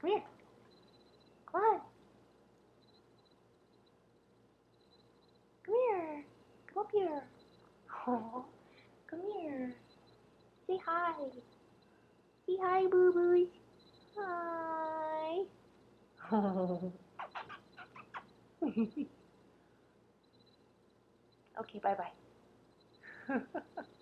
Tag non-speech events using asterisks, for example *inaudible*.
Come here. Come on. Come here. Come up here. Come here. Say hi. Say hi, boo boos. Hi. *laughs* okay, bye bye. *laughs*